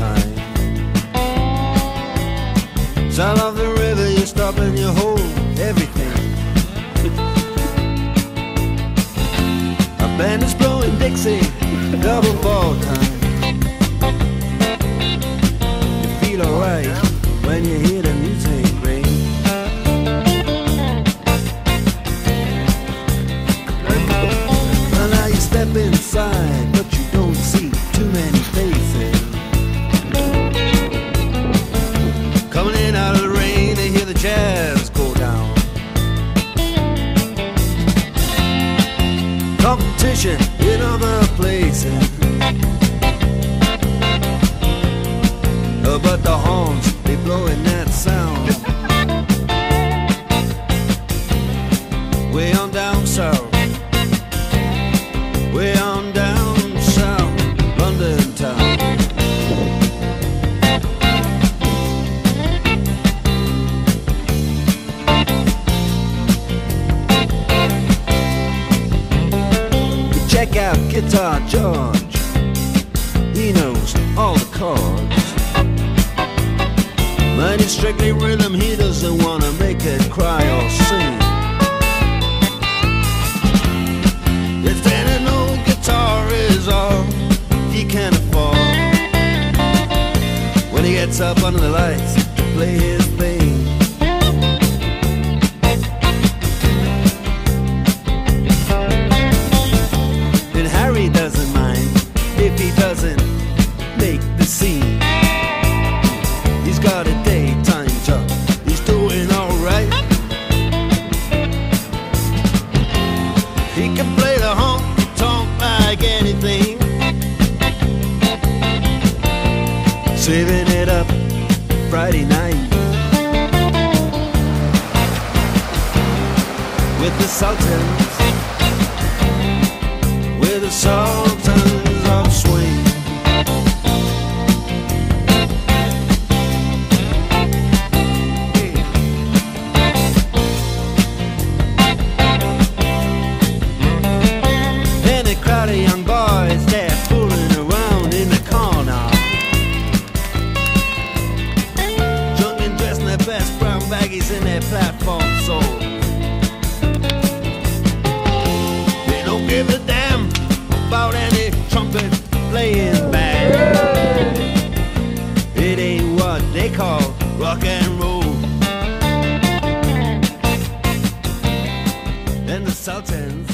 meantime. Sound of the river, you stop and you hold everything. A band is blowing Dixie, double ball time. You feel alright when you hear the music ring. Well, now you step inside, Competition in other places. Uh, but the horns, they blowing Check Guitar George. He knows all the chords. But it's strictly rhythm, he doesn't wanna make it cry or sing. If then an old guitar is all he can afford When he gets up under the lights to play his thing Friday night. With the Sultans, with the Sultans in their platform soles. They don't give a damn about any trumpet playing band. It ain't what they call rock and roll. And the Sultans